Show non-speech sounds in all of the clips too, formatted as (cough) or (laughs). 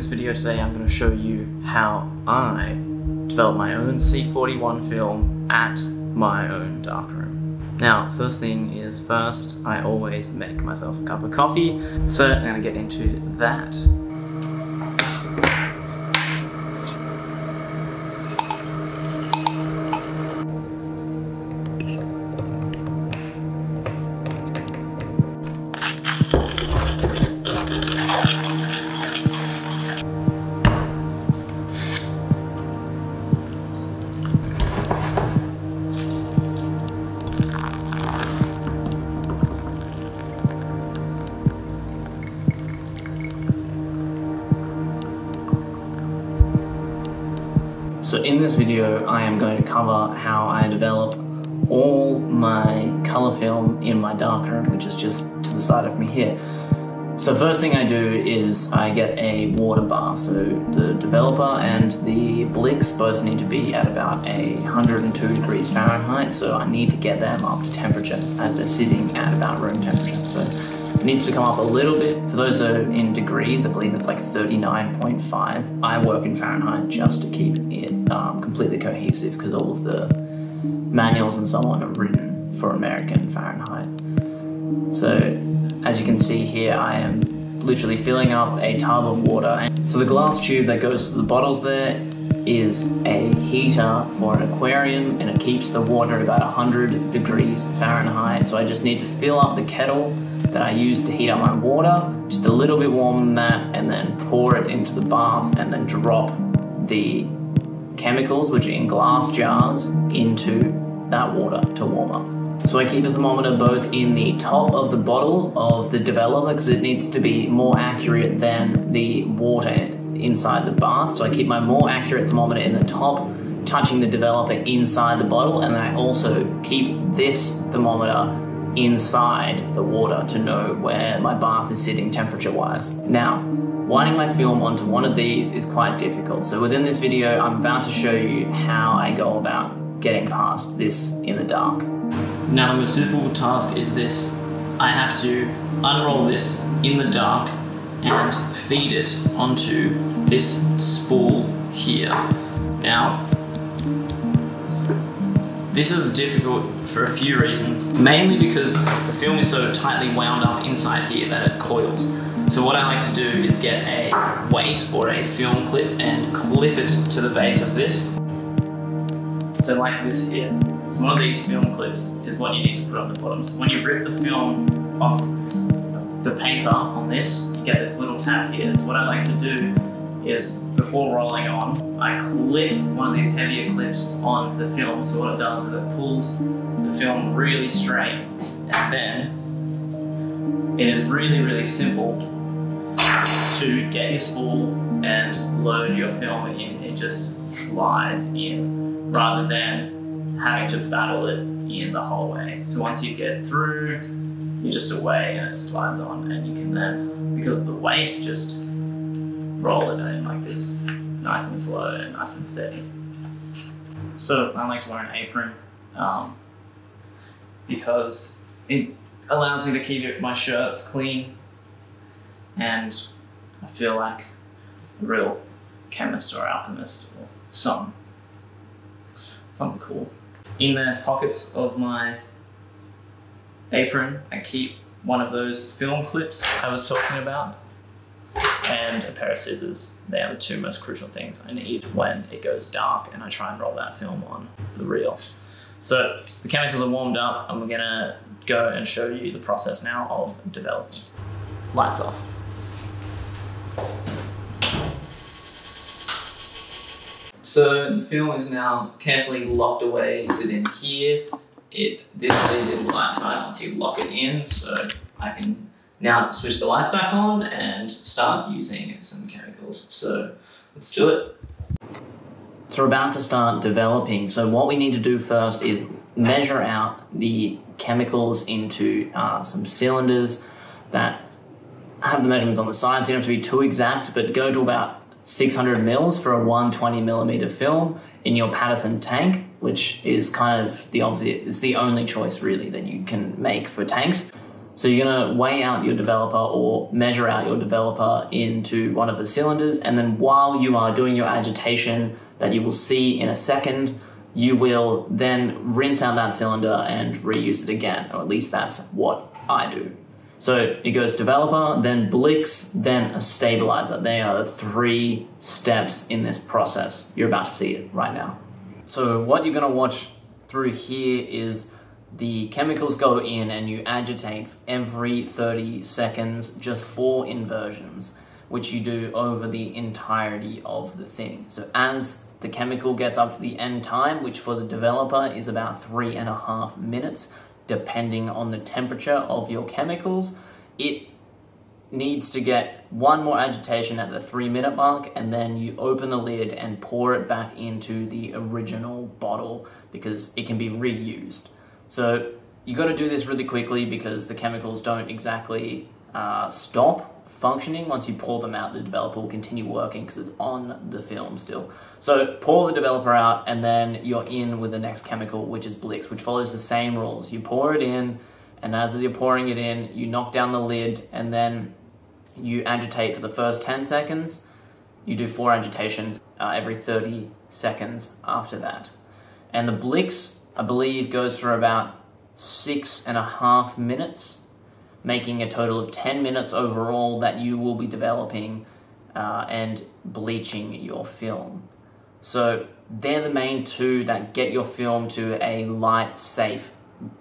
this video today I'm going to show you how I develop my own C41 film at my own darkroom. Now, first thing is first, I always make myself a cup of coffee, so I'm going to get into that. So in this video, I am going to cover how I develop all my color film in my darkroom, which is just to the side of me here. So first thing I do is I get a water bath. So the developer and the Blix both need to be at about a 102 degrees Fahrenheit. So I need to get them up to temperature as they're sitting at about room temperature. So it needs to come up a little bit. For those who are in degrees, I believe it's like 39.5. I work in Fahrenheit just to keep it um, completely cohesive because all of the manuals and so on are written for American Fahrenheit. So as you can see here, I am literally filling up a tub of water. So the glass tube that goes to the bottles there is a heater for an aquarium and it keeps the water at about 100 degrees Fahrenheit. So I just need to fill up the kettle that I use to heat up my water, just a little bit warmer than that, and then pour it into the bath and then drop the chemicals, which are in glass jars, into that water to warm up. So I keep a thermometer both in the top of the bottle of the developer because it needs to be more accurate than the water inside the bath. So I keep my more accurate thermometer in the top, touching the developer inside the bottle, and then I also keep this thermometer inside the water to know where my bath is sitting temperature wise. Now, winding my film onto one of these is quite difficult. So within this video, I'm about to show you how I go about getting past this in the dark. Now the most difficult task is this. I have to unroll this in the dark and feed it onto this spool here. Now, this is difficult for a few reasons, mainly because the film is so tightly wound up inside here that it coils. So what I like to do is get a weight or a film clip and clip it to the base of this. So like this here. So one of these film clips is what you need to put on the bottom. So when you rip the film off the paper on this, you get this little tab here. So what I like to do is before rolling on, I clip one of these heavier clips on the film. So what it does is it pulls the film really straight and then it is really, really simple to get your spool and load your film in. It just slides in rather than having to battle it in the whole way. So once you get through, you're just away and it slides on and you can then, because of the weight, just roll it in like this, nice and slow and nice and steady. So I like to wear an apron um, because it allows me to keep my shirts clean and I feel like a real chemist or alchemist or something. Something cool. In the pockets of my apron, I keep one of those film clips I was talking about and a pair of scissors. They are the two most crucial things I need when it goes dark and I try and roll that film on the reel. So the chemicals are warmed up and we're gonna go and show you the process now of developing. Lights off. So the film is now carefully locked away within here. It This lid is light tight once you lock it in, so I can now switch the lights back on and start using some chemicals. So let's do it. So we're about to start developing. So what we need to do first is measure out the chemicals into uh, some cylinders that have the measurements on the side, so you don't have to be too exact, but go to about 600 mils for a 120 millimeter film in your Paterson tank, which is kind of the obvious, it's the only choice really that you can make for tanks. So you're gonna weigh out your developer or measure out your developer into one of the cylinders, and then while you are doing your agitation that you will see in a second, you will then rinse out that cylinder and reuse it again, or at least that's what I do. So it goes developer, then Blix, then a stabilizer. They are the three steps in this process. You're about to see it right now. So what you're gonna watch through here is the chemicals go in and you agitate every 30 seconds, just four inversions, which you do over the entirety of the thing. So as the chemical gets up to the end time, which for the developer is about three and a half minutes, depending on the temperature of your chemicals, it needs to get one more agitation at the three minute mark and then you open the lid and pour it back into the original bottle because it can be reused. So you got to do this really quickly because the chemicals don't exactly uh, stop functioning. Once you pour them out, the developer will continue working because it's on the film still. So pour the developer out and then you're in with the next chemical, which is Blix, which follows the same rules. You pour it in and as you're pouring it in, you knock down the lid and then you agitate for the first 10 seconds. You do four agitations uh, every 30 seconds after that. And the Blix I believe, goes for about six and a half minutes, making a total of 10 minutes overall that you will be developing uh, and bleaching your film. So they're the main two that get your film to a light, safe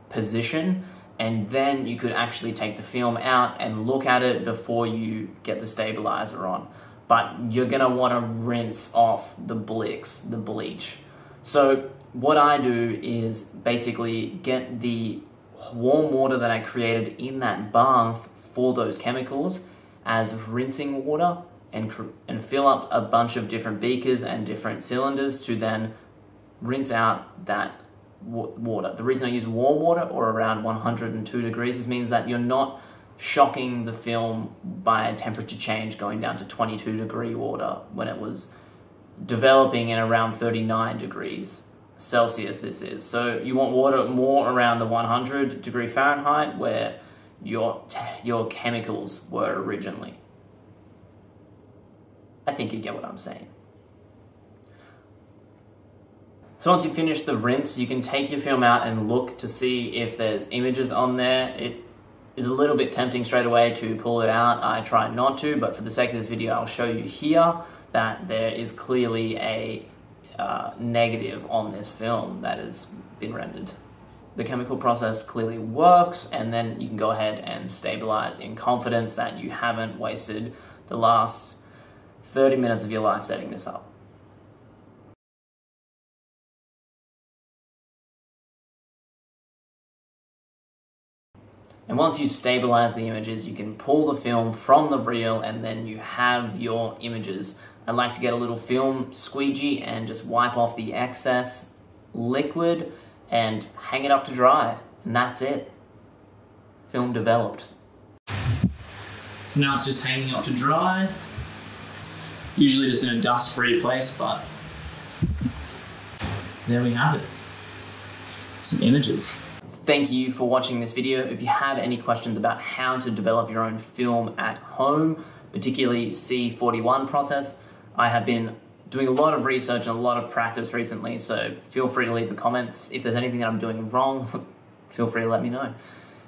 position, and then you could actually take the film out and look at it before you get the stabilizer on. But you're gonna wanna rinse off the Blix, the bleach. So what I do is basically get the warm water that I created in that bath for those chemicals as rinsing water and, and fill up a bunch of different beakers and different cylinders to then rinse out that water. The reason I use warm water or around 102 degrees is means that you're not shocking the film by a temperature change going down to 22 degree water when it was developing in around 39 degrees Celsius this is. So you want water more around the 100 degree Fahrenheit where your, your chemicals were originally. I think you get what I'm saying. So once you finish the rinse, you can take your film out and look to see if there's images on there. It is a little bit tempting straight away to pull it out. I try not to, but for the sake of this video, I'll show you here that there is clearly a uh, negative on this film that has been rendered. The chemical process clearly works, and then you can go ahead and stabilize in confidence that you haven't wasted the last 30 minutes of your life setting this up. And once you've stabilized the images, you can pull the film from the reel and then you have your images I like to get a little film squeegee and just wipe off the excess liquid and hang it up to dry. And that's it. Film developed. So now it's just hanging up to dry. Usually just in a dust-free place, but there we have it. Some images. Thank you for watching this video. If you have any questions about how to develop your own film at home, particularly C41 process, I have been doing a lot of research and a lot of practice recently, so feel free to leave the comments. If there's anything that I'm doing wrong, (laughs) feel free to let me know.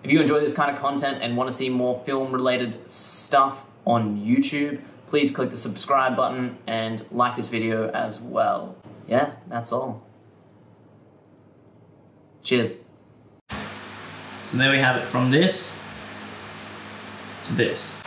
If you enjoy this kind of content and want to see more film related stuff on YouTube, please click the subscribe button and like this video as well. Yeah, that's all. Cheers. So there we have it from this to this.